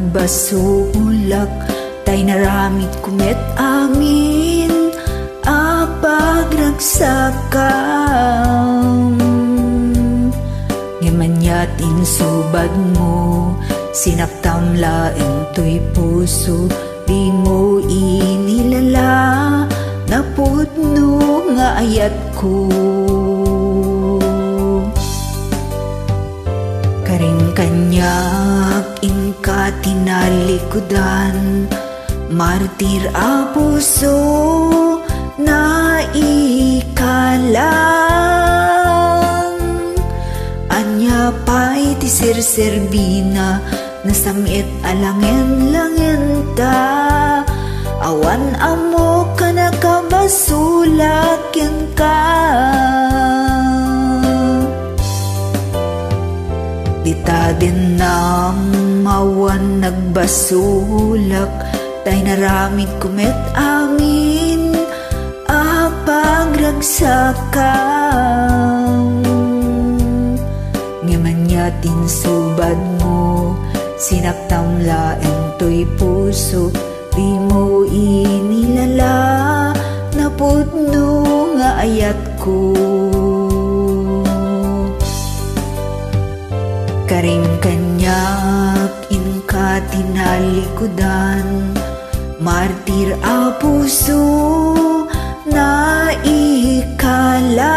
nagbasulak Tay naramit kumet amin Apag ragsakam Ngamanyatin subad mo Sinaktam laeng to'y puso Di mo inilala Napudno nga ayat ko. Karing kanyak inka tinalikudan. Martir a puso na ikalang. Anya pa'y ti sirserbina Nasamit alangen-langen ta Awan amo ka nakabasulakin ka. Dita din na mawan nagbasulak Tay naramid kumet amin Apag ragsakam Ngamanyatin subad mo Sinaktam laeng to'y puso. Di mo inilala Napudno nga ayat ko inka tinalikudan Martir a puso na ikalang.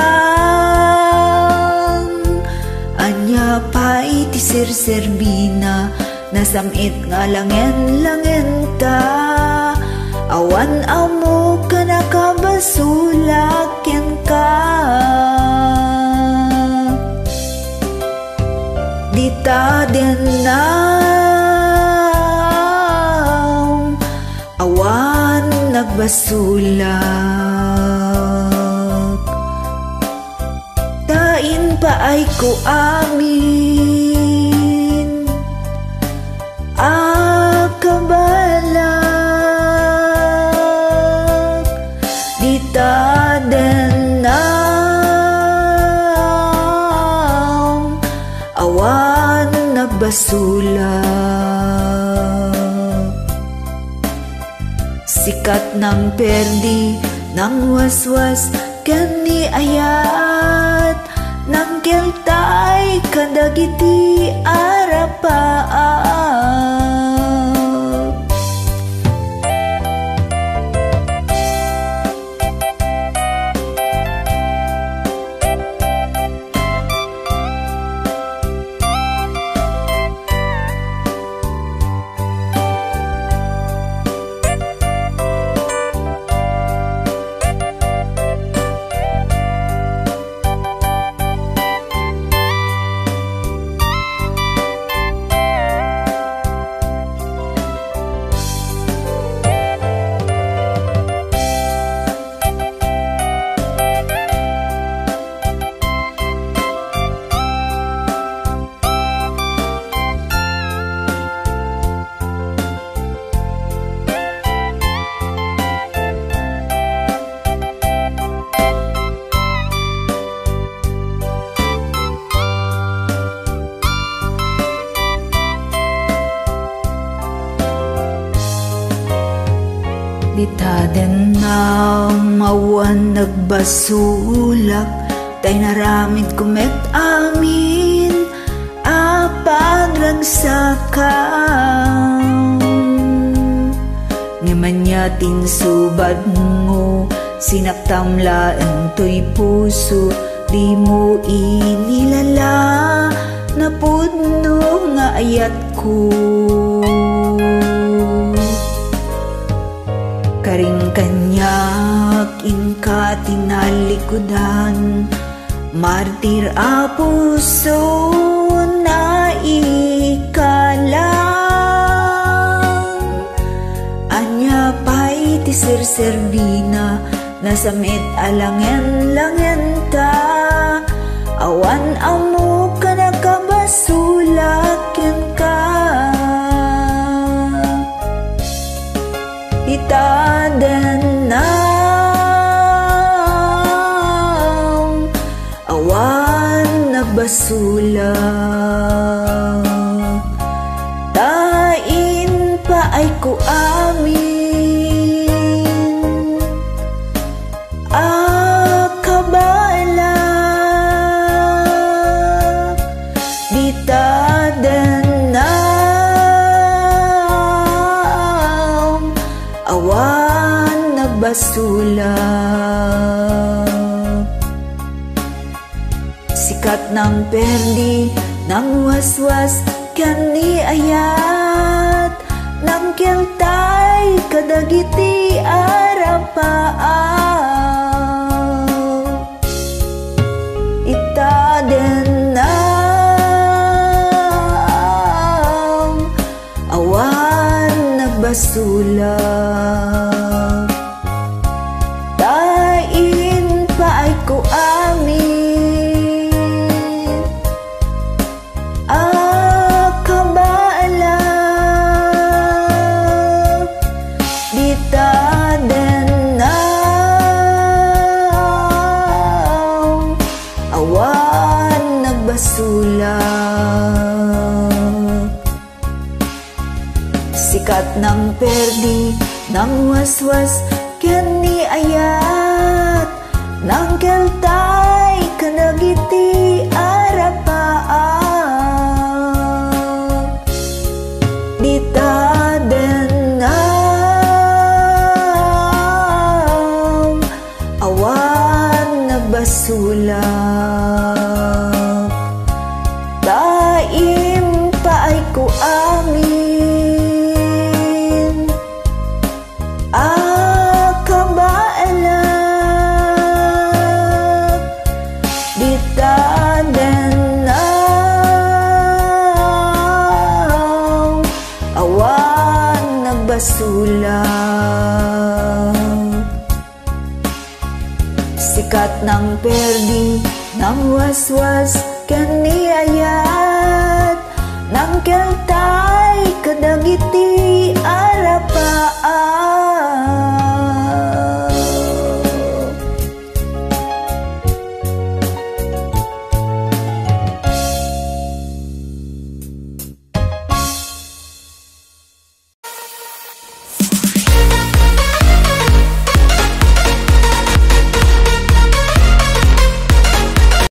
Anya pa iti sirserbina Nasamit nga langen-langen ta. Awan amo ka nakabasulakin ka. Dita din na awan nagbasulak Tain pa ay ko amin. Akabalak Dita den na awan nagbasulak Sikat ng perdi, ng waswas, kani ayat. Nang keltay, kadagiti arapaap Mawan nagbasulak. Tay naramid kumet amin Apag ragsakam Ngamanyatin subad mo Sinaktam laeng to'y puso. Di mo inilala Napudno nga ayat ko Karing kanyak inka tinalikudan Martir a puso na ikalang Anya pa'y ti sirserbina Nasamit alangen-langen ta Awan amo ka nakabasulakin nagbasula Tai ay ko amin Akabala. Bitadan na. Awan nagbasula Sikat ng perdi ng waswas kani ayat ng keltay kadagiti arapaaw nagbasula sikat ng perdi ng waswas kani ayat. Ng keltay kanagiti arapaan bitaden na awan nagbasula Daim Bitaden na Awan nagbasula Sikat ng perdi ng waswas kani ayat ng keltay kadagiti